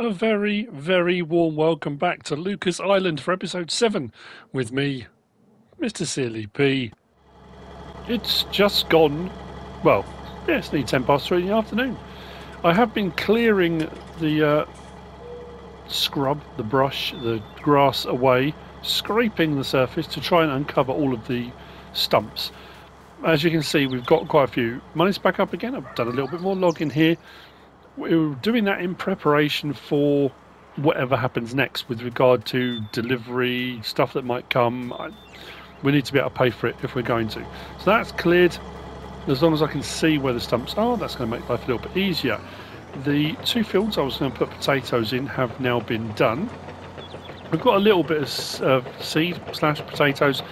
A very, very warm welcome back to Lukah's Island for episode 7 with me, Mr. Sealy P. It's just gone, well, yeah, it's nearly 10 past 3 in the afternoon. I have been clearing the uh, scrub, the brush, the grass away, scraping the surface to try and uncover all of the stumps. As you can see, we've got quite a few. Money's back up again. I've done a little bit more logging here we were doing that in preparation for whatever happens next with regard to delivery stuff that might come. I, we need to be able to pay for it if we're going to. So that's cleared. As long as I can see where the stumps are, that's going to make life a little bit easier. The two fields I was going to put potatoes in have now been done. We've got a little bit of uh, seed slash potatoes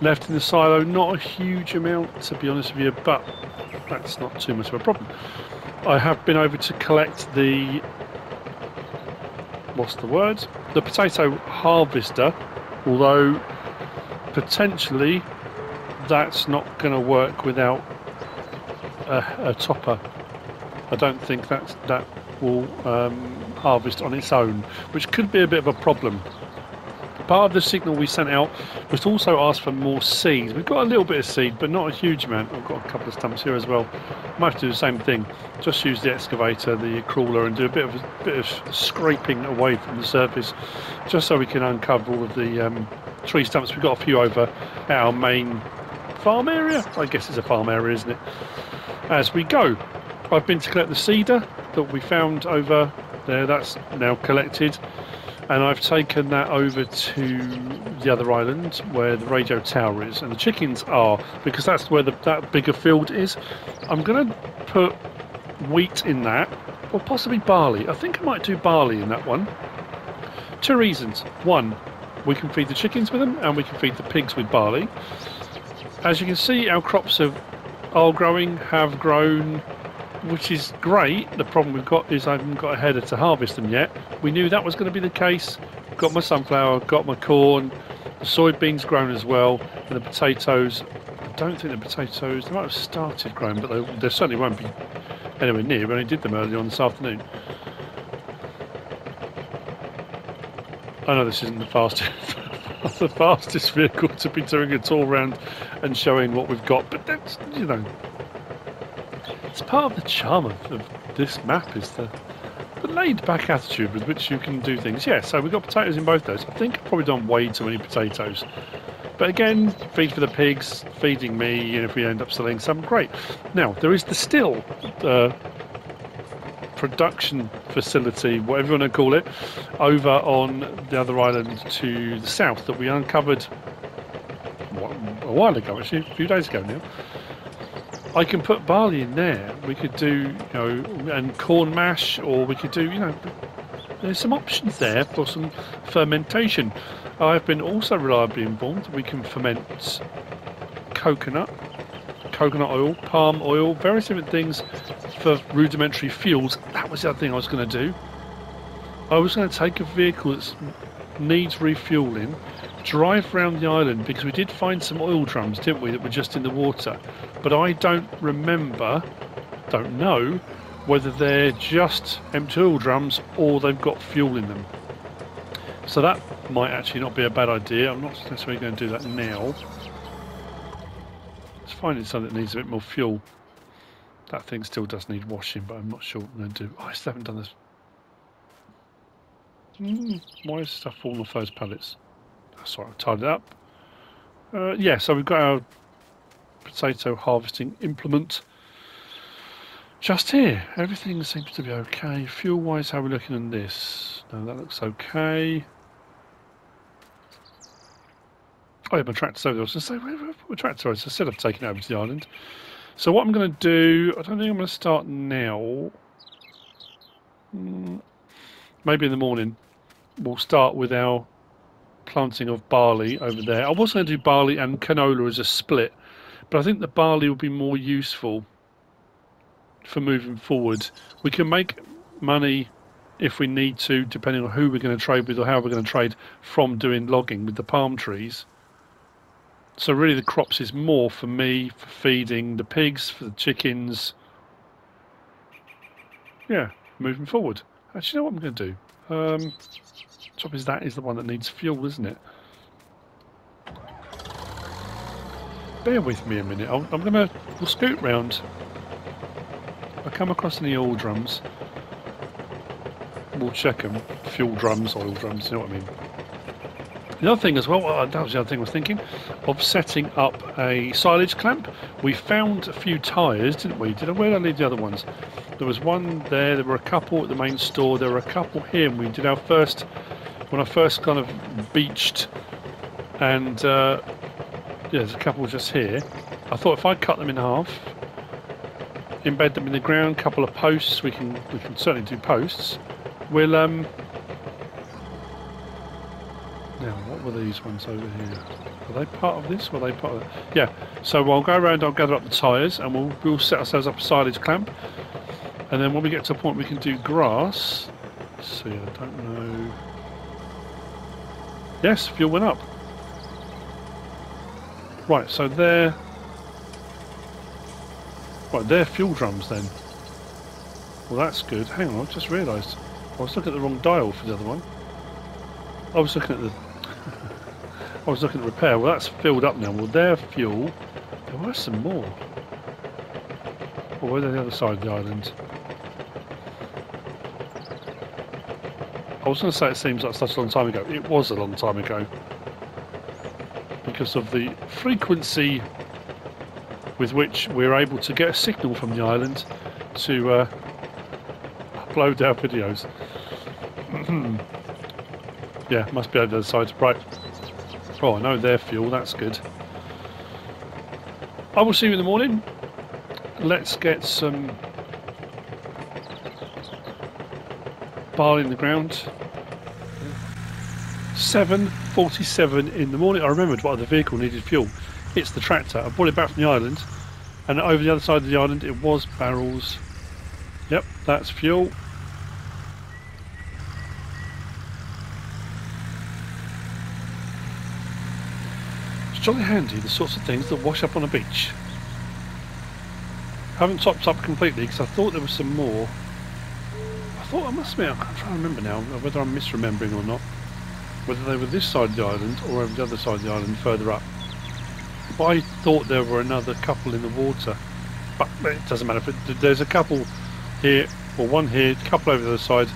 left in the silo. Not a huge amount, to be honest with you, but that's not too much of a problem. I have been over to collect the what's the word? The potato harvester, although potentially that's not going to work without a, a, topper. I don't think that that will um, harvest on its own, which could be a bit of a problem part of the signal we sent out was to also ask for more seed. We've got a little bit of seed, but not a huge amount. I've got a couple of stumps here as well. Might have to do the same thing. Just use the excavator, the crawler, and do a bit of a bit of scraping away from the surface, just so we can uncover all of the um, tree stumps. We've got a few over our main farm area. I guess it's a farm area, isn't it? As we go, I've been to collect the seeder that we found over there. That's now collected and I've taken that over to the other island where the radio tower is, and the chickens are because that's where the, that bigger field is. I'm going to put wheat in that, or possibly barley. I think I might do barley in that one. Two reasons. One, we can feed the chickens with them, and we can feed the pigs with barley. As you can see, our crops have, are growing, have grown, which is great. The problem we've got is I haven't got a header to harvest them yet. We knew that was going to be the case. Got my sunflower, got my corn, the soybeans grown as well, and the potatoes. I don't think the potatoes, they might have started growing, but they, they certainly won't be anywhere near. We only did them early on this afternoon. I know this isn't the fastest, the fastest vehicle to be doing a tour around and showing what we've got, but that's, you know, it's part of the charm of, of this map is the, the laid back attitude with which you can do things. Yeah, so we've got potatoes in both those. I think I've probably done way too many potatoes. But again, feed for the pigs, feeding me, and if we end up selling some, great. Now, there is the still uh, production facility, whatever you want to call it, over on the other island to the south that we uncovered a while ago, actually, a few days ago now. I can put barley in there. We could do, you know, and corn mash, or we could do, you know, there's some options there for some fermentation. I've been also reliably informed that we can ferment coconut, coconut oil, palm oil, various different things for rudimentary fuels. That was the other thing I was going to do. I was going to take a vehicle that needs refueling drive around the island because we did find some oil drums, didn't we, that were just in the water. But I don't remember, don't know, whether they're just empty oil drums or they've got fuel in them. So that might actually not be a bad idea. I'm not necessarily going to do that now. It's finding something that needs a bit more fuel. That thing still does need washing, but I'm not sure what I'm going to do. Oh, I still haven't done this. Mm, why is stuff falling off those pallets? Sorry, I've tied it up. Uh, yeah, so we've got our potato harvesting implement just here. Everything seems to be okay. Fuel-wise, how are we looking on this? No, that looks okay. Oh yeah, my tractor's over there. I was going to say, where, my tractor is? I I've taken it over to the island. So what I'm going to do, I don't think I'm going to start now. Mm, maybe in the morning. We'll start with our planting of barley over there. I was going to do barley and canola as a split, but I think the barley will be more useful for moving forward. We can make money if we need to, depending on who we're going to trade with or how we're going to trade from doing logging with the palm trees. So really the crops is more for me, for feeding the pigs, for the chickens. Yeah, moving forward. Actually, you know what I'm going to do? Um, top is that is the one that needs fuel, isn't it? Bear with me a minute. I'm, I'm gonna we'll scoot round. I come across any oil drums, we'll check them. Fuel drums, oil drums. You know what I mean? The other thing as well, uh, that was the other thing I was thinking, of setting up a silage clamp. We found a few tyres, didn't we? Did I, where did I leave the other ones? There was one there, there were a couple at the main store, there were a couple here, and we did our first, when I first kind of beached, and uh, yeah, there's a couple just here. I thought if I cut them in half, embed them in the ground, couple of posts, we can we can certainly do posts. We'll um now, what were these ones over here? Are they part of this? Were they part of it? Yeah. So I'll go around, I'll gather up the tyres, and we'll, we'll set ourselves up a silage clamp. And then when we get to a point we can do grass. Let's see, I don't know. Yes, fuel went up. Right, so they're... Right, they're fuel drums then. Well, that's good. Hang on, I just realised. I was looking at the wrong dial for the other one. I was looking at the I was looking at repair. Well, that's filled up now. Well, their fuel. There were some more. Or were they on the other side of the island? I was going to say it seems like such a long time ago. It was a long time ago. Because of the frequency with which we're able to get a signal from the island to uh, upload our videos. yeah, must be over the other side. Right. Oh, I know their fuel, that's good. I will see you in the morning. Let's get some barley in the ground. 7.47 in the morning. I remembered what other vehicle needed fuel. It's the tractor. I brought it back from the island. And over the other side of the island it was barrels. Yep, that's fuel. Jolly handy, the sorts of things that wash up on a beach. Haven't topped up completely because I thought there was some more. I thought I must admit, I'm trying to remember now whether I'm misremembering or not. Whether they were this side of the island or over the other side of the island further up. But I thought there were another couple in the water. But it doesn't matter. If there's a couple here, or one here, a couple over the other side.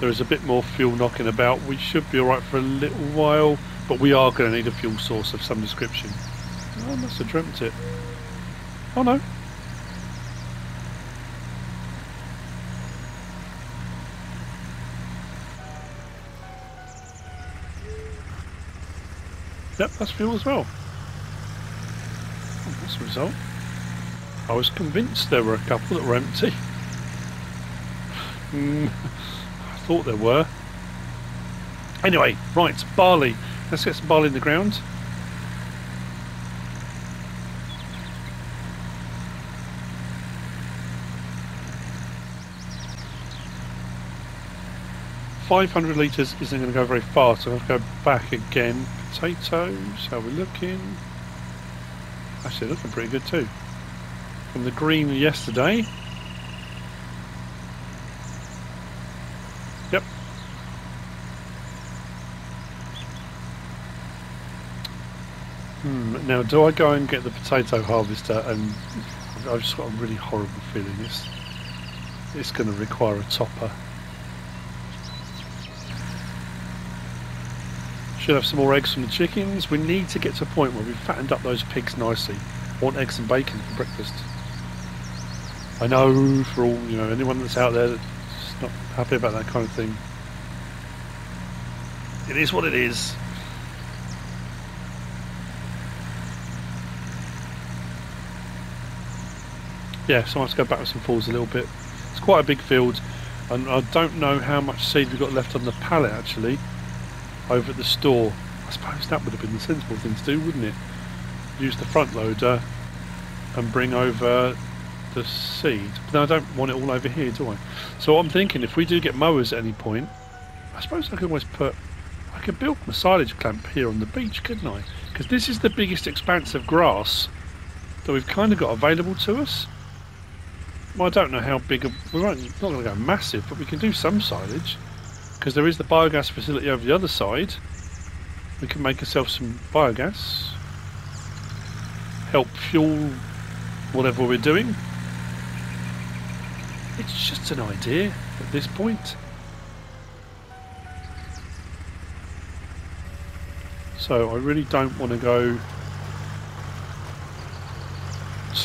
There is a bit more fuel knocking about. We should be alright for a little while. But we are going to need a fuel source of some description. Oh, I must have dreamt it. Oh no. Yep, that's fuel as well. Oh, that's the result. I was convinced there were a couple that were empty. Mm, I thought there were. Anyway, right, barley. Let's get some ball in the ground. Five hundred litres isn't going to go very far, so I'll go back again. Potatoes, how are we looking? Actually, looking pretty good too. From the green yesterday, Hmm, now, do I go and get the potato harvester and I've just got a really horrible feeling it's, it's going to require a topper. Should have some more eggs from the chickens. We need to get to a point where we've fattened up those pigs nicely. Want eggs and bacon for breakfast. I know for all, you know, anyone that's out there that's not happy about that kind of thing. It is what it is. Yeah, so I have to go backwards and forwards a little bit. It's quite a big field, and I don't know how much seed we've got left on the pallet actually, over at the store. I suppose that would have been the sensible thing to do, wouldn't it? Use the front loader and bring over the seed. But I don't want it all over here, do I? So I'm thinking, if we do get mowers at any point, I suppose I could always put, I could build a silage clamp here on the beach, couldn't I? Because this is the biggest expanse of grass that we've kind of got available to us. Well, I don't know how big. A, we won't. Not going to go massive, but we can do some silage. because there is the biogas facility over the other side. We can make ourselves some biogas, help fuel whatever we're doing. It's just an idea at this point. So I really don't want to go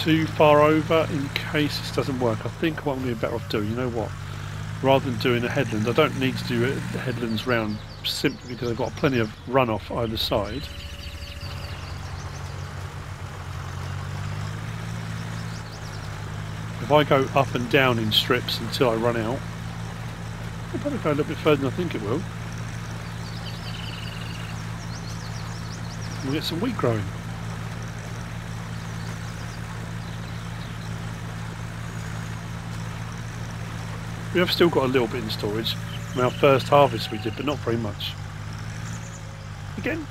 too far over in case this doesn't work. I think what I'm going to be better off doing, you know what? Rather than doing a headland, I don't need to do the headlands round simply because I've got plenty of runoff either side. If I go up and down in strips until I run out, I'll probably go a little bit further than I think it will. We'll get some wheat growing. We have still got a little bit in storage from our first harvest we did, but not very much. Again,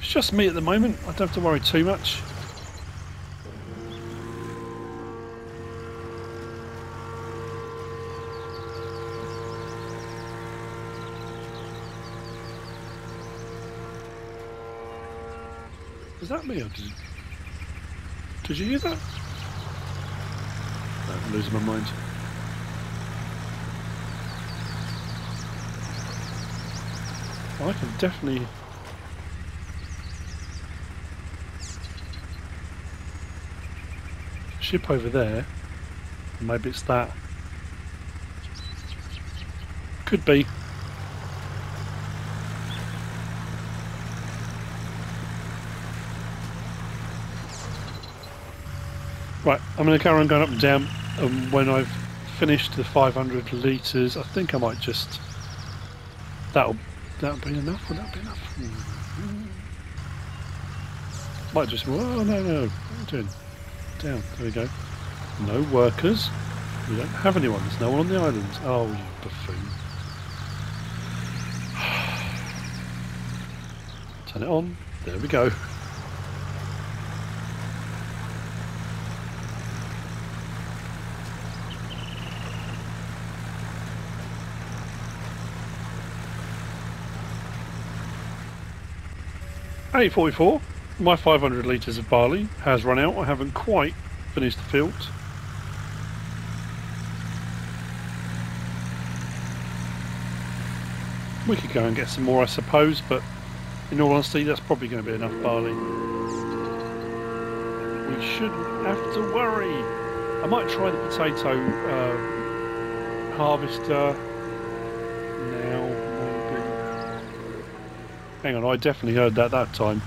it's just me at the moment. I don't have to worry too much. Is that me or did, did you hear that? I'm losing my mind. I can definitely ship over there. Maybe it's that. Could be. Right, I'm going to carry on going up and down. And when I've finished the 500 litres, I think I might just... That'll, that'll be enough? Will that be enough? Hmm. Might just... Oh, no, no. Doing? Down. There we go. No workers. We don't have anyone. There's no one on the island. Oh, you buffoon. Turn it on. There we go. 844, my 500 litres of barley has run out. I haven't quite finished the field. We could go and get some more, I suppose, but in all honesty, that's probably going to be enough barley. We shouldn't have to worry. I might try the potato uh, harvester Hang on, I definitely heard that that time.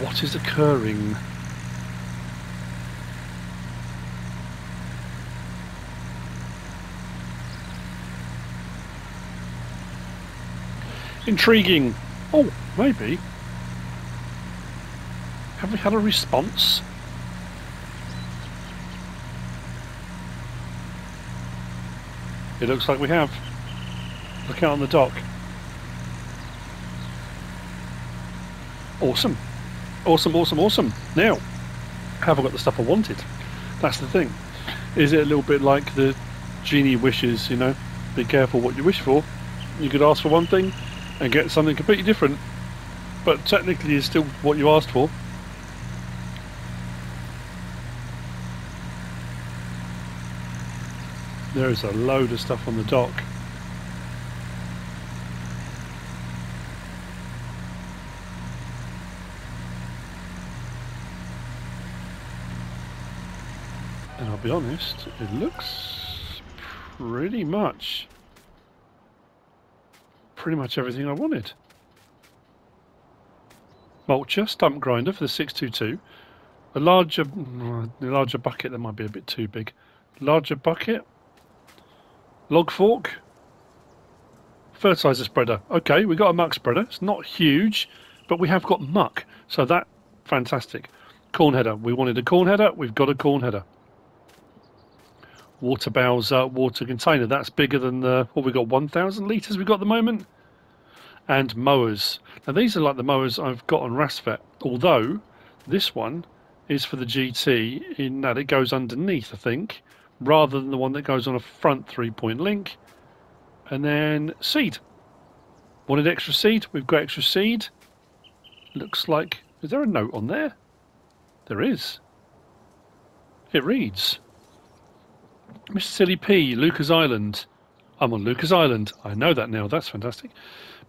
What is occurring? Intriguing. Oh, maybe. Have we had a response? It looks like we have. Look out on the dock. Awesome. Awesome, awesome, awesome. Now, have I got the stuff I wanted? That's the thing. Is it a little bit like the genie wishes, you know? Be careful what you wish for. You could ask for one thing, and get something completely different. But technically it's still what you asked for. There is a load of stuff on the dock. And I'll be honest, it looks pretty much pretty much everything I wanted. Mulcher, stump grinder for the 622. A larger, mm, larger bucket, that might be a bit too big. Larger bucket. Log fork. Fertilizer spreader. Okay, we got a muck spreader. It's not huge, but we have got muck. So that, fantastic. Corn header. We wanted a corn header. We've got a corn header. water bowser, water container. That's bigger than the what we got 1,000 litres we got at the moment. And mowers. Now these are like the mowers I've got on Rasvet, although this one is for the GT in that it goes underneath, I think, rather than the one that goes on a front three-point link. And then seed. Wanted extra seed? We've got extra seed. Looks like... Is there a note on there? There is. It reads... Mr. Silly P, Lukah's Island. I'm on Lukah's Island. I know that now. That's fantastic.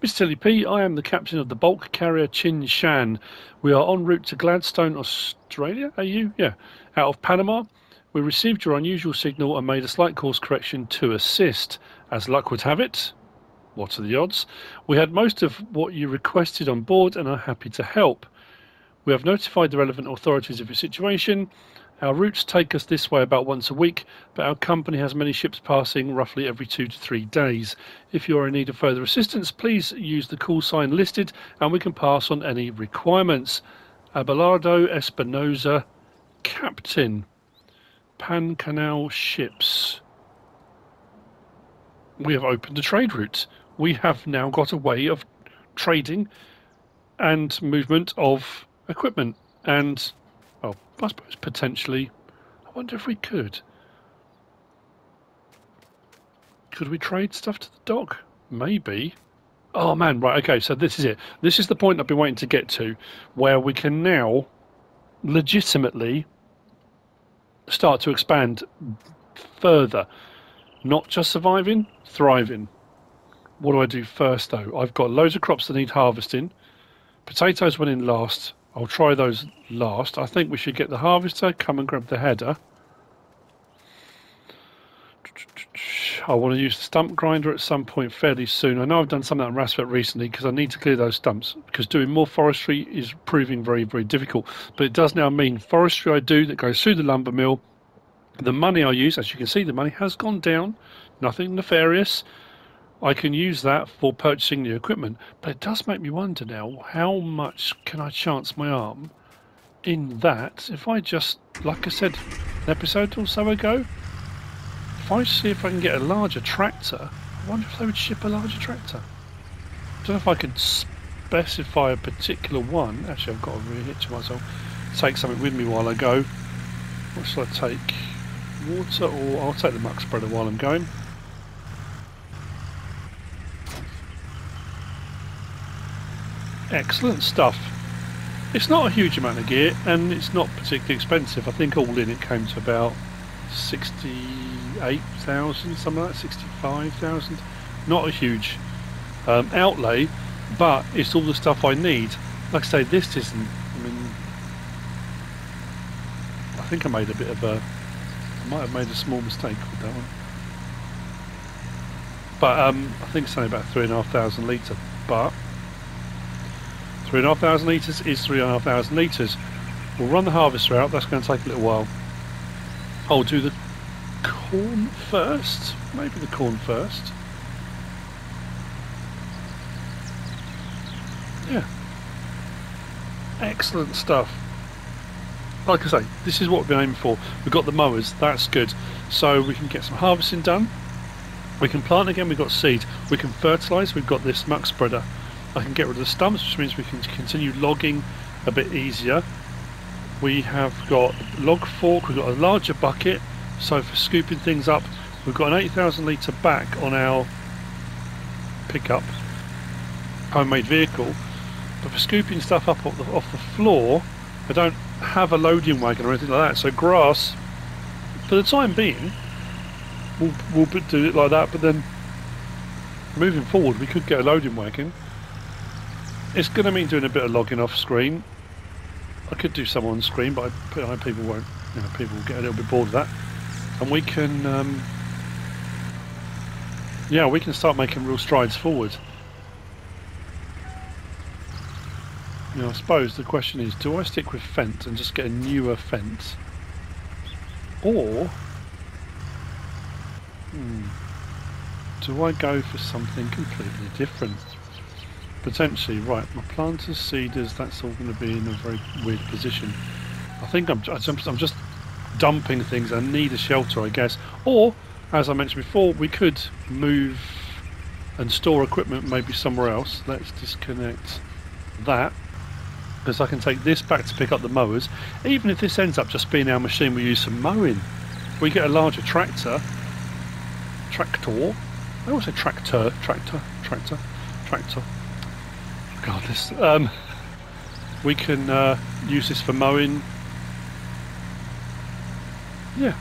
Mr. Silly P, I am the captain of the bulk carrier Chin Shan. We are en route to Gladstone, Australia. Are you? Yeah. Out of Panama. We received your unusual signal and made a slight course correction to assist. As luck would have it, what are the odds? We had most of what you requested on board and are happy to help. We have notified the relevant authorities of your situation. Our routes take us this way about once a week, but our company has many ships passing roughly every two to three days. If you are in need of further assistance, please use the call sign listed and we can pass on any requirements. Abelardo Espinosa, Captain, Pan Canal Ships. We have opened a trade route. We have now got a way of trading and movement of equipment and I suppose potentially. I wonder if we could. Could we trade stuff to the dock? Maybe. Oh man, right, okay, so this is it. This is the point I've been waiting to get to, where we can now legitimately start to expand further. Not just surviving, thriving. What do I do first though? I've got loads of crops that need harvesting. Potatoes went in last. I'll try those last. I think we should get the harvester, come and grab the header. I want to use the stump grinder at some point fairly soon. I know I've done some of that on Rasvet recently because I need to clear those stumps because doing more forestry is proving very, very difficult. But it does now mean forestry I do that goes through the lumber mill. The money I use, as you can see, the money has gone down. Nothing nefarious. I can use that for purchasing the equipment. But it does make me wonder now, how much can I chance my arm in that if I just, like I said an episode or so ago, if I see if I can get a larger tractor, I wonder if they would ship a larger tractor. I don't know if I could specify a particular one. Actually, I've got to re-hitch of myself. Take something with me while I go. What shall I take? Water or I'll take the muck spreader while I'm going. Excellent stuff. It's not a huge amount of gear and it's not particularly expensive. I think all in it came to about 68,000, something like that, 65,000. Not a huge um, outlay, but it's all the stuff I need. Like I say, this isn't, I mean, I think I made a bit of a, I might have made a small mistake with that one. But um, I think it's only about three and a half thousand litre, but Three and a half thousand litres is three and a half thousand litres. We'll run the harvester out, that's going to take a little while. I'll do the corn first. Maybe the corn first. Yeah. Excellent stuff. Like I say, this is what we've been aiming for. We've got the mowers, that's good. So we can get some harvesting done. We can plant again, we've got seed. We can fertilise, we've got this muck spreader. I can get rid of the stumps, which means we can continue logging a bit easier. We have got log fork, we've got a larger bucket, so for scooping things up, we've got an 8,000 litre back on our pickup, homemade vehicle. But for scooping stuff up off the, off the floor, I don't have a loading wagon or anything like that. So grass, for the time being, we'll, we'll do it like that. But then moving forward, we could get a loading wagon it's going to mean doing a bit of logging off screen. I could do some on screen, but I, I people won't. You know, people will get a little bit bored of that, and we can, um, yeah, we can start making real strides forward. You know, I suppose the question is, do I stick with Fendt and just get a newer Fendt, or hmm, do I go for something completely different? Potentially right my planters seeders that's all going to be in a very weird position I think I'm, I'm just dumping things I need a shelter, I guess. Or, as I mentioned before, we could move and store equipment maybe somewhere else. Let's disconnect that because I can take this back to pick up the mowers. Even if this ends up just being our machine we use for mowing, we get a larger tractor. Tractor. I say tractor, tractor, tractor, tractor. Regardless, um, we can uh, use this for mowing. Yeah.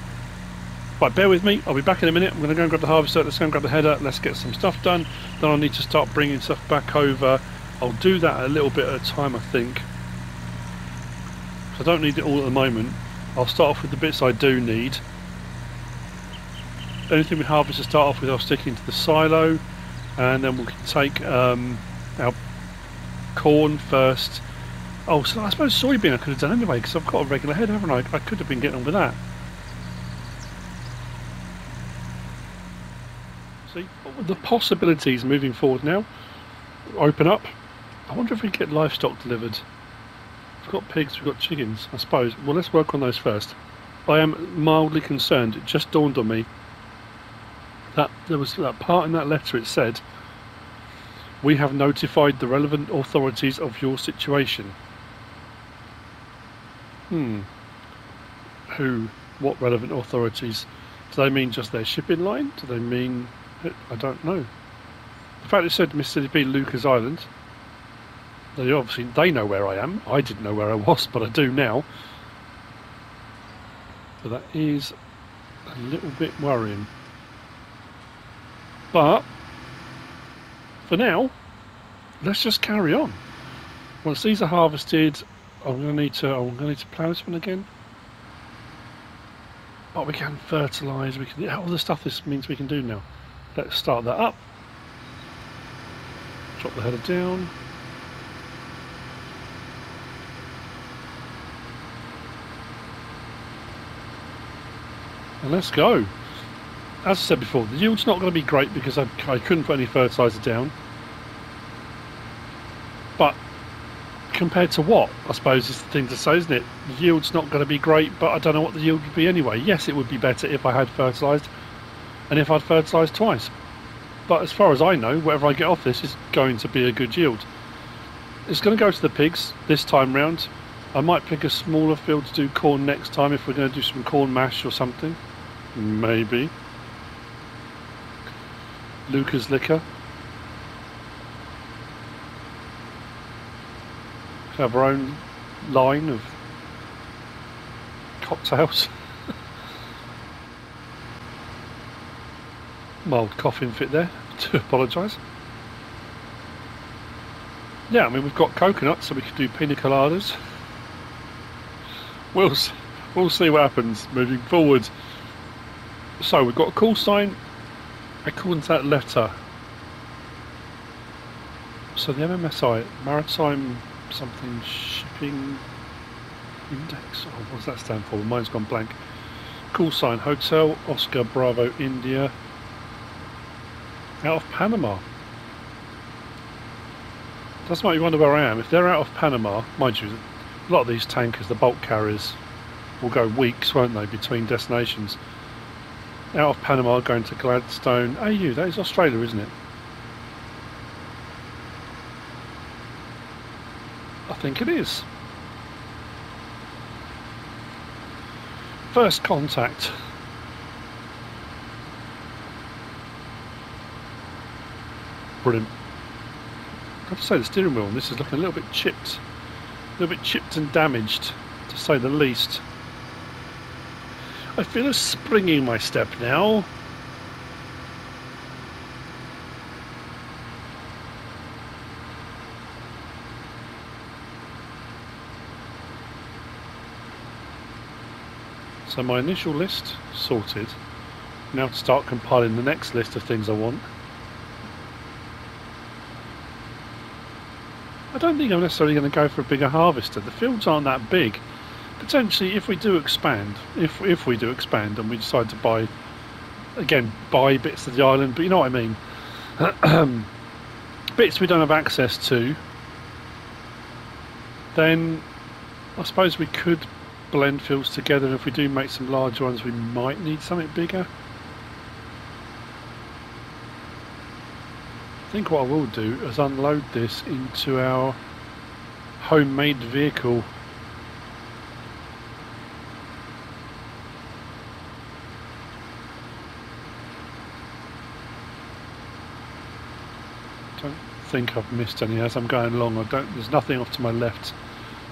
Right, bear with me. I'll be back in a minute. I'm going to go and grab the harvester. Let's go and grab the header. Let's get some stuff done. Then I'll need to start bringing stuff back over. I'll do that a little bit at a time, I think. I don't need it all at the moment. I'll start off with the bits I do need. Anything we harvest to start off with, I'll stick into the silo, and then we can take um, our corn first. Oh, so I suppose soybean I could have done anyway because I've got a regular head, haven't I? I could have been getting on with that. See, the possibilities moving forward now open up. I wonder if we can get livestock delivered. We've got pigs, we've got chickens, I suppose. Well, let's work on those first. I am mildly concerned. It just dawned on me that there was that part in that letter it said, We have notified the relevant authorities of your situation. Hmm. Who? What relevant authorities? Do they mean just their shipping line? Do they mean. I don't know. The fact it said Mississippi Lukah's Island they obviously they know where I am. I didn't know where I was, but I do now. So that is a little bit worrying. But for now, let's just carry on. Once these are harvested, I'm going to need to. I'm going to need to plough this one again. But we can fertilise. We can all the stuff this means we can do now. Let's start that up. Drop the header down. And let's go. As I said before, the yield's not going to be great because I, I couldn't put any fertiliser down. But compared to what, I suppose is the thing to say, isn't it? The yield's not going to be great, but I don't know what the yield would be anyway. Yes, it would be better if I had fertilised and if I'd fertilised twice. But as far as I know, whatever I get off this is going to be a good yield. It's going to go to the pigs this time round. I might pick a smaller field to do corn next time if we're going to do some corn mash or something. Maybe. Lukah's Liquor. Have our own line of cocktails. Mild coughing fit there. To apologise. Yeah, I mean we've got coconuts, so we could do pina coladas. We'll we'll see what happens moving forward. So we've got a call sign according to that letter. So the MMSI, Maritime something shipping index. Oh, what does that stand for? Mine's gone blank. Call sign Hotel Oscar Bravo India out of Panama. That's make you wonder where I am. If they're out of Panama, mind you, a lot of these tankers, the bulk carriers, will go weeks, won't they, between destinations out of Panama going to Gladstone. AU, that is Australia, isn't it? I think it is. First contact. Brilliant. I have to say the steering wheel on this is looking a little bit chipped. A little bit chipped and damaged, to say the least. I feel a spring in my step now. So my initial list sorted. Now to start compiling the next list of things I want. I don't think I'm necessarily going to go for a bigger harvester. The fields aren't that big potentially, if we do expand, if if we do expand and we decide to buy, again, buy bits of the island, but you know what I mean, bits we don't have access to, then I suppose we could blend fields together. And if we do make some large ones, we might need something bigger. I think what I will do is unload this into our homemade vehicle. Don't think I've missed any as I'm going along. I don't. There's nothing off to my left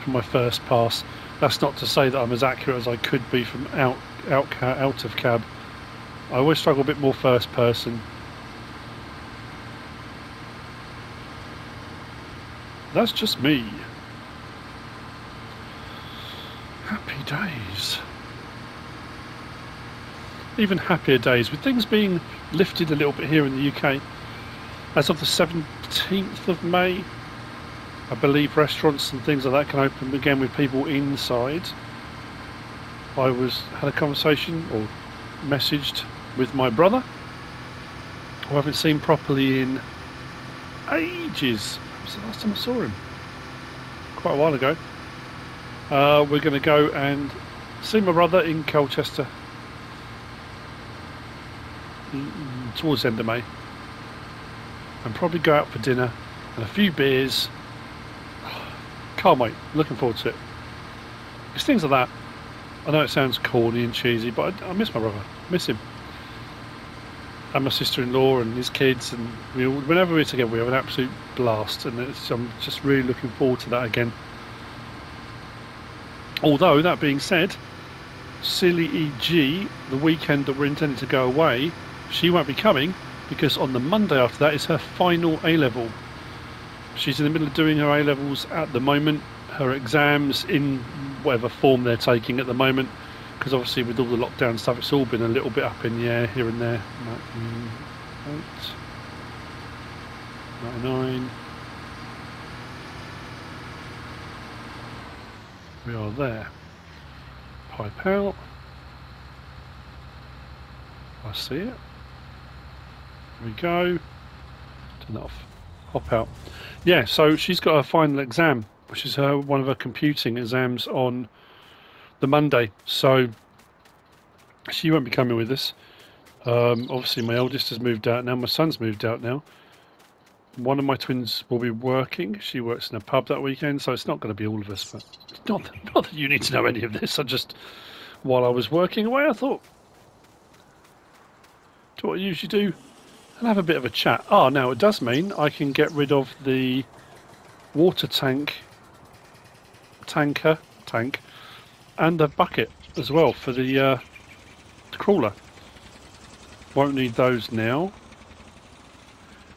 from my first pass. That's not to say that I'm as accurate as I could be from out out out of cab. I always struggle a bit more first person. That's just me. Happy days. Even happier days with things being lifted a little bit here in the UK. As of the 17th of May, I believe restaurants and things like that can open again with people inside. I was had a conversation or messaged with my brother, who I haven't seen properly in ages. Was the last time I saw him? Quite a while ago. Uh, we're going to go and see my brother in Colchester towards the end of May, and probably go out for dinner and a few beers can't wait. Looking forward to it. It's things like that. I know it sounds corny and cheesy, but I, I miss my brother. I miss him. And my sister-in-law and his kids, and we whenever we're together, we have an absolute blast. And I'm just really looking forward to that again. Although that being said, silly EG, the weekend that we're intending to go away, she won't be coming because on the Monday after that is her final A level She's in the middle of doing her A levels at the moment, her exams in whatever form they're taking at the moment, because obviously with all the lockdown stuff, it's all been a little bit up in the air here and there. 99. We are there. Pipe out. I see it. Here we go. Turn that off. Hop out. Yeah, so she's got her final exam, which is her one of her computing exams on the Monday. So she won't be coming with us. Um, obviously, my eldest has moved out now. My son's moved out now. One of my twins will be working. She works in a pub that weekend, so it's not going to be all of us. But not, not that you need to know any of this. I just, while I was working away, I thought, do what I usually do have a bit of a chat. Oh, now it does mean I can get rid of the water tank, tanker, tank, and the bucket as well for the, uh, the crawler. Won't need those now.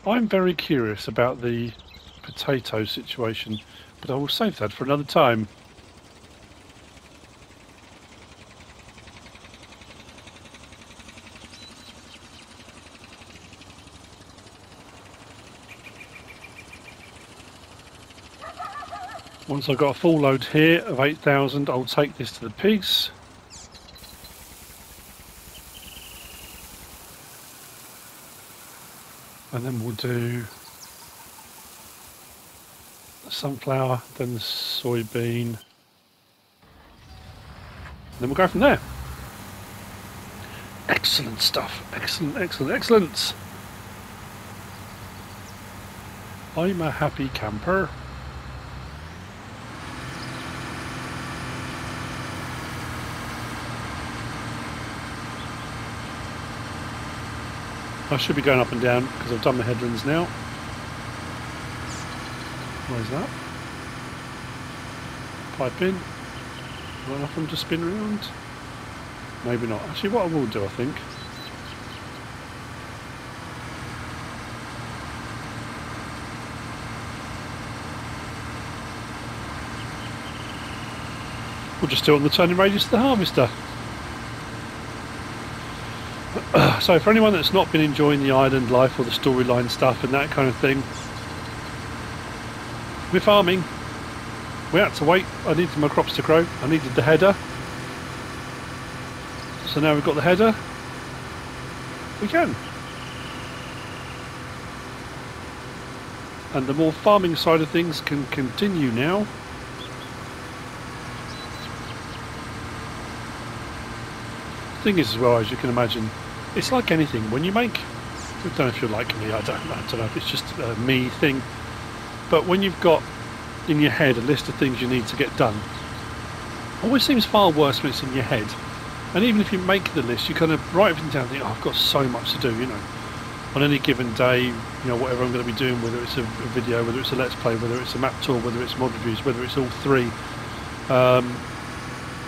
I'm very curious about the potato situation, but I will save that for another time. Once I've got a full load here of 8,000, I'll take this to the pigs. And then we'll do sunflower, then the soybean. Then we'll go from there. Excellent stuff. Excellent, excellent, excellent. I'm a happy camper. I should be going up and down because I've done the headlands now. Where's that? Pipe in. Well enough them to spin around? Maybe not. Actually, what I will do, I think, We'll just do it on the turning radius of the harvester. so for anyone that's not been enjoying the island life or the storyline stuff and that kind of thing, we're farming. We had to wait. I needed my crops to grow. I needed the header. So now we've got the header. We can. And the more farming side of things can continue now. thing is, as well as you can imagine, it's like anything. When you make, I don't know if you're like me. I don't. I don't know if it's just a me thing. But when you've got in your head a list of things you need to get done, always seems far worse when it's in your head. And even if you make the list, you kind of write everything down and think, oh, I've got so much to do, you know. On any given day, you know, whatever I'm going to be doing, whether it's a, video, whether it's a let's play, whether it's a map tour, whether it's mod reviews, whether it's all three, um,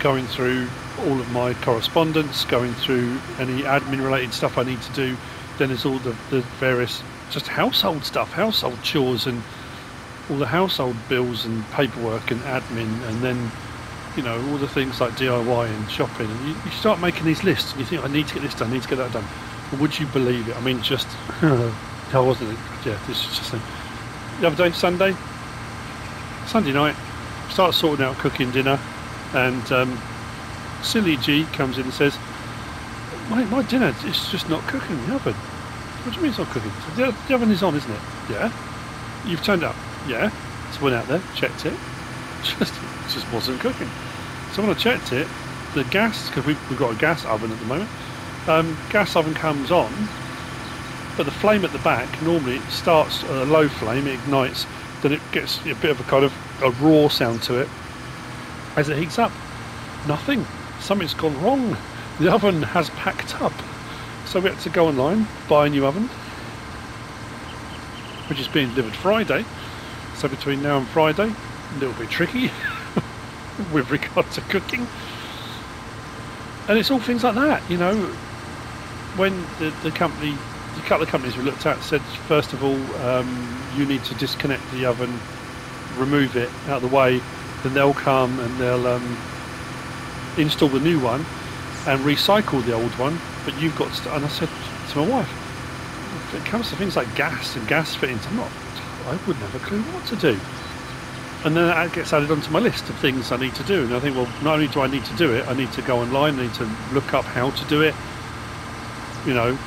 going through all of my correspondence, going through any admin related stuff I need to do. Then there's all the, the various just household stuff, household chores, and all the household bills and paperwork and admin, and then you know all the things like DIY and shopping. And you, you start making these lists, and you think, I need to get this done, I need to get that done. But would you believe it? I mean, just how wasn't it? Yeah, this is just the other day, Sunday, Sunday night, start sorting out cooking dinner, and um, silly G comes in and says, my, my dinner is just not cooking in the oven. What do you mean it's not cooking? The, the oven is on, isn't it? Yeah. You've turned up. Yeah. So went out there, checked it. Just just wasn't cooking. So when I checked it, the gas, because we've, we've got a gas oven at the moment, um, gas oven comes on, but the flame at the back normally starts at a low flame, it ignites, then it gets a bit of a kind of a raw sound to it as it heats up. Nothing. Something's gone wrong. The oven has packed up. So we had to go online, buy a new oven, which is being delivered Friday. So between now and Friday, little bit tricky with regard to cooking. And it's all things like that, you know. When the, the company, a couple of companies we looked at said, first of all, um, you need to disconnect the oven, remove it out of the way, then they'll come and they'll um, install the new one and recycle the old one. But you've got to, and I said to my wife, if it comes to things like gas and gas fittings, I'm not, I wouldn't have a clue what to do. And then that gets added onto my list of things I need to do. And I think, well, not only do I need to do it, I need to go online, I need to look up how to do it. You know,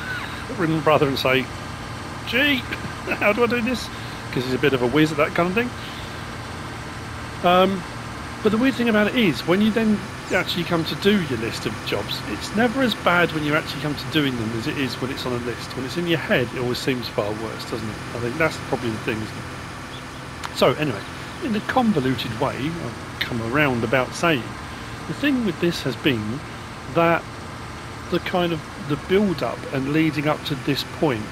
ring brother and say, gee, how do I do this? Because he's a bit of a whiz at that kind of thing. Um, but the weird thing about it is, when you then actually come to do your list of jobs, it's never as bad when you actually come to doing them as it is when it's on a list. When it's in your head, it always seems far worse, doesn't it? I think that's probably the thing. So anyway, in a convoluted way, I've come around about saying, the thing with this has been that the kind of the build up and leading up to this point,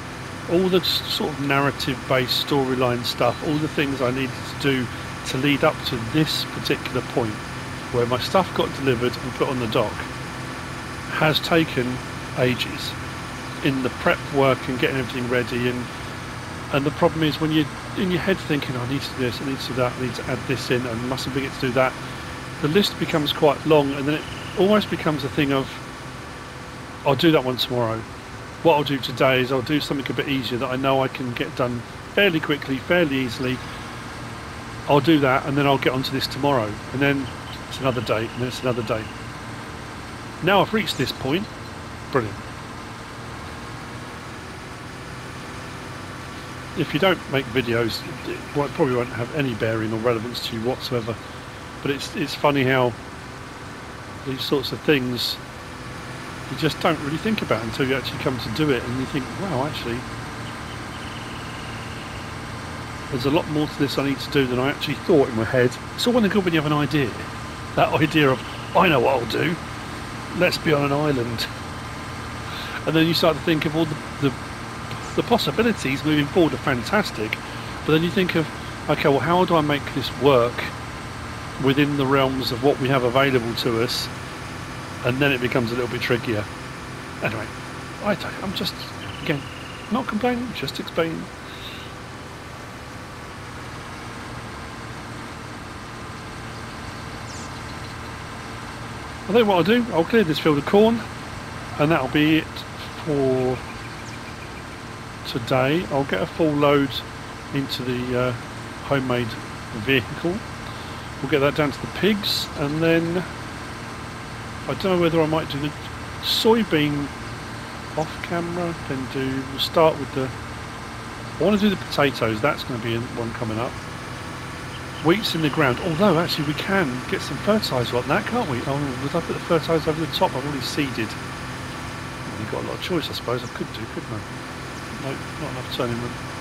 all the sort of narrative based storyline stuff, all the things I needed to do to lead up to this particular point where my stuff got delivered and put on the dock has taken ages in the prep work and getting everything ready. And and the problem is when you're in your head thinking oh, I need to do this, I need to do that, I need to add this in and mustn't forget to do that the list becomes quite long and then it almost becomes a thing of I'll do that one tomorrow. What I'll do today is I'll do something a bit easier that I know I can get done fairly quickly fairly easily I'll do that and then I'll get onto this tomorrow and then it's another day and then it's another day. Now I've reached this point, brilliant. If you don't make videos, it probably won't have any bearing or relevance to you whatsoever. But it's it's funny how these sorts of things you just don't really think about until you actually come to do it and you think, wow, actually there's a lot more to this I need to do than I actually thought in my head. It's all well and good when you have an idea. That idea of, I know what I'll do. Let's be on an island. And then you start to think of all the, the, the possibilities moving forward are fantastic. But then you think of, okay, well, how do I make this work within the realms of what we have available to us? And then it becomes a little bit trickier. Anyway, I I'm just, again, not complaining, just explaining. I think what I'll do, I'll clear this field of corn and that'll be it for today. I'll get a full load into the uh, homemade vehicle. We'll get that down to the pigs and then I don't know whether I might do the soybean off camera, then do, we'll start with the, I want to do the potatoes, that's going to be one coming up. Weeks in the ground. Although actually we can get some fertiliser on that, can't we? Oh, would I put the fertiliser over the top? I've already seeded. You've got a lot of choice, I suppose. I could do, couldn't I? No, not enough turning room.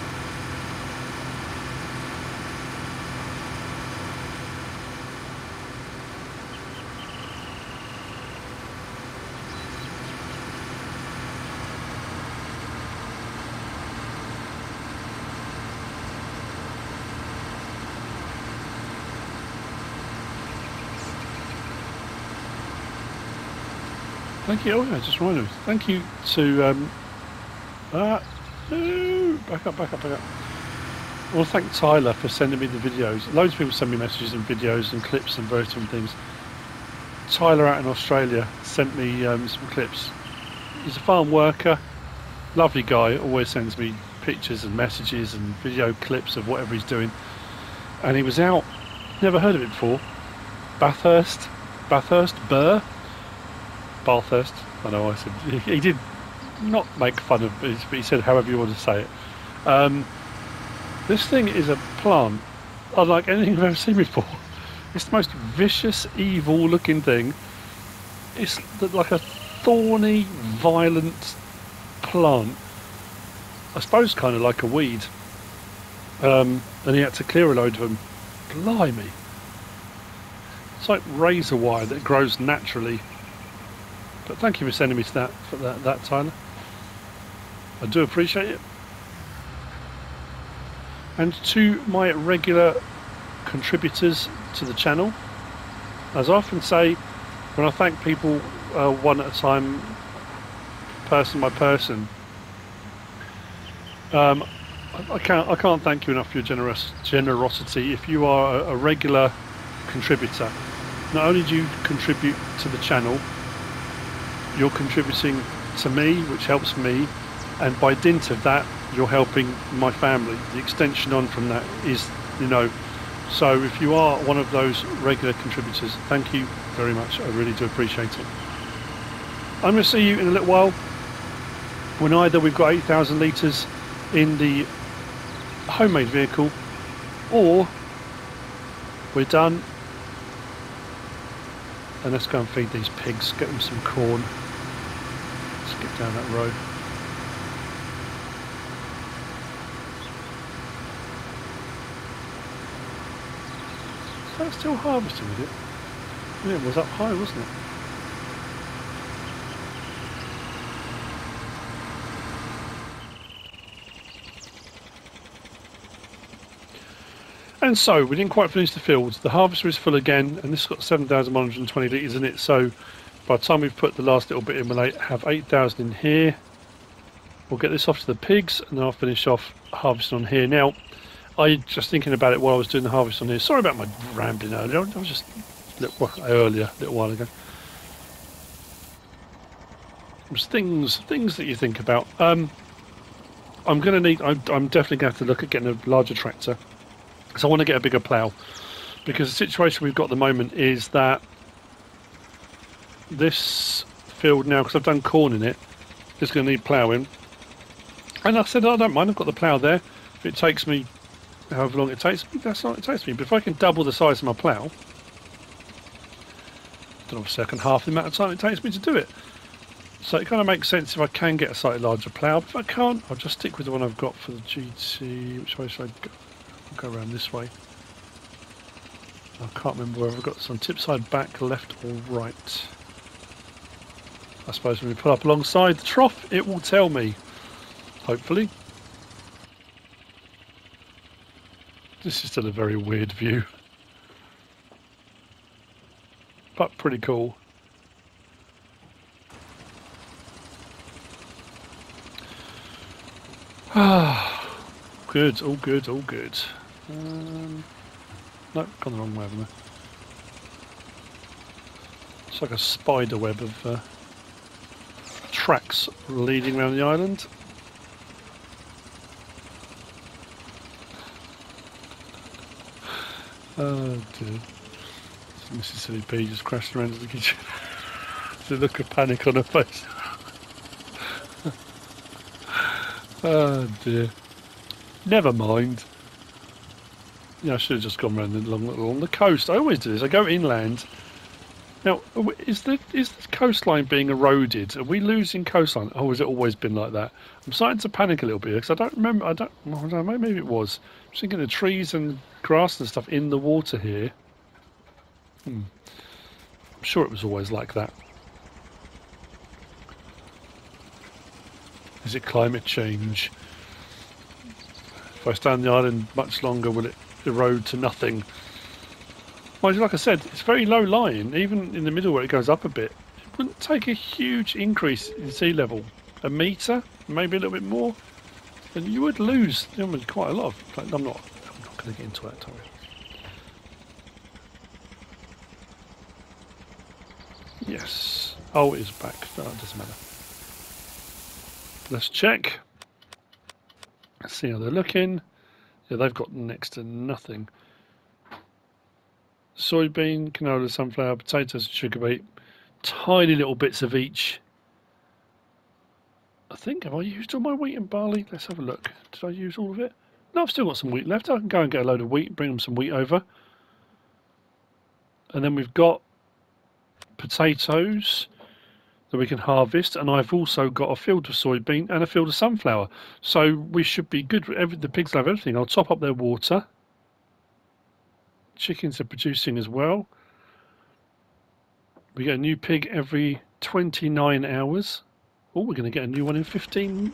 Thank you. Oh, yeah, just reminded me. Thank you to. Um, uh, back up, back up, back up. I want to thank Tyler for sending me the videos. Loads of people send me messages and videos and clips and various different things. Tyler out in Australia sent me um, some clips. He's a farm worker, lovely guy, always sends me pictures and messages and video clips of whatever he's doing. And he was out, never heard of it before, Bathurst, Bathurst, Burr, Bathurst. I know I said he did not make fun of it, but he said however you want to say it. Um, this thing is a plant unlike anything I've ever seen before. It's the most vicious, evil-looking thing. It's like a thorny, violent plant. I suppose kind of like a weed. Um, and he had to clear a load of them. Blimey. It's like razor wire that grows naturally but thank you for sending me to that for that, that Tyler. I do appreciate it. And to my regular contributors to the channel, as I often say, when I thank people uh, one at a time, person by person, um, I, can't I can't thank you enough for your generous generosity. If you are a regular contributor, not only do you contribute to the channel, you're contributing to me, which helps me, and by dint of that, you're helping my family. The extension on from that is, you know, so if you are one of those regular contributors, thank you very much. I really do appreciate it. I'm going to see you in a little while when either we've got 8,000 litres in the homemade vehicle or we're done and let's go and feed these pigs, get them some corn get down that road. That still harvesting, is it? Yeah, it was up high, wasn't it? And so, we didn't quite finish the field. The harvester is full again, and this has got 7,120 litres in it, so by the time we've put the last little bit in, we'll have 8,000 in here. We'll get this off to the pigs and then I'll finish off harvesting on here. Now, I just thinking about it while I was doing the harvest on here. Sorry about my rambling earlier. I was just little, earlier, a little while ago. There's things, things that you think about. Um, I'm going to need. I'm, I'm definitely going to have to look at getting a larger tractor because I want to get a bigger plough. Because the situation we've got at the moment is that this field now, because I've done corn in it, is going to need ploughing. And I said, oh, I don't mind, I've got the plough there. If it takes me however long it takes me, that's not it takes me. But if I can double the size of my plough, then obviously I can half the amount of time it takes me to do it. So it kind of makes sense if I can get a slightly larger plough. If I can't, I'll just stick with the one I've got for the GT. Which way should I go? I'll go around this way. I can't remember whether I've got on tip side, back, left or right. I suppose when we pull up alongside the trough, it will tell me. Hopefully. This is still a very weird view. But pretty cool. Ah, good, all good, all good. Um, no, gone the wrong way, haven't I? It's like a spider web of uh, tracks leading around the island. Oh dear. Mrs. Silly P just crashed around the kitchen. the look of panic on her face. oh dear. Never mind. Yeah, I should have just gone around along, along the coast. I always do this. I go inland. Now, is the is the coastline being eroded? Are we losing coastline? Oh, has it always been like that? I'm starting to panic a little bit because I don't remember. I don't. I don't know. Maybe it was. I'm thinking the trees and grass and stuff in the water here. Hmm. I'm sure it was always like that. Is it climate change? If I stay on the island much longer, will it erode to nothing? Like I said, it's very low lying, even in the middle where it goes up a bit. It wouldn't take a huge increase in sea level. A metre, maybe a little bit more, and you would lose you know, quite a lot of... I'm not, I'm not going to get into that, Tommy. Yes. Oh, it is back. No, it doesn't matter. Let's check. Let's see how they're looking. Yeah, they've got next to nothing soybean, canola, sunflower, potatoes, sugar beet. Tiny little bits of each. I think, have I used all my wheat and barley? Let's have a look. Did I use all of it? No, I've still got some wheat left. I can go and get a load of wheat, bring them some wheat over. And then we've got potatoes that we can harvest. And I've also got a field of soybean and a field of sunflower. So we should be good. Every, the pigs have everything. I'll top up their water chickens are producing as well. We get a new pig every 29 hours. Oh, we're going to get a new one in 15...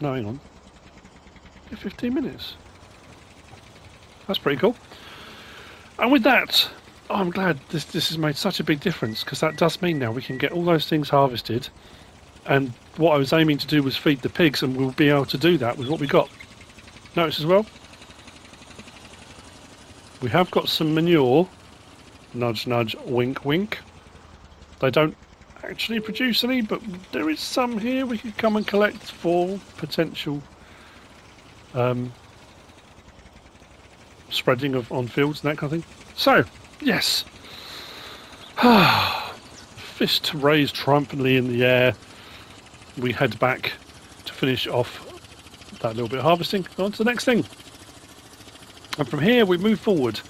No, hang on. 15 minutes. That's pretty cool. And with that, oh, I'm glad this, this has made such a big difference because that does mean now we can get all those things harvested. And what I was aiming to do was feed the pigs and we'll be able to do that with what we got. Notice as well, we have got some manure. Nudge, nudge, wink, wink. They don't actually produce any, but there is some here we could come and collect for potential um, spreading of on fields and that kind of thing. So, yes. Fist raised triumphantly in the air. We head back to finish off that little bit of harvesting. On to the next thing. And from here we move forward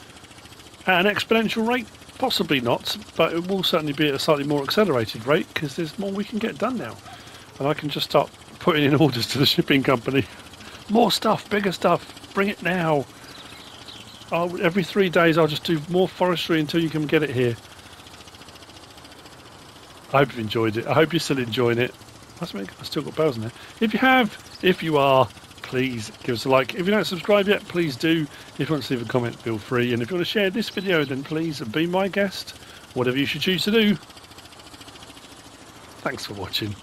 at an exponential rate. Possibly not, but it will certainly be at a slightly more accelerated rate because there's more we can get done now. And I can just start putting in orders to the shipping company. More stuff, bigger stuff, bring it now. I'll, every three days I'll just do more forestry until you can get it here. I hope you've enjoyed it. I hope you're still enjoying it. I've still got bells in there. If you have, if you are, please give us a like. If you don't subscribe yet, please do. If you want to leave a comment, feel free. And if you want to share this video, then please be my guest. Whatever you should choose to do. Thanks for watching.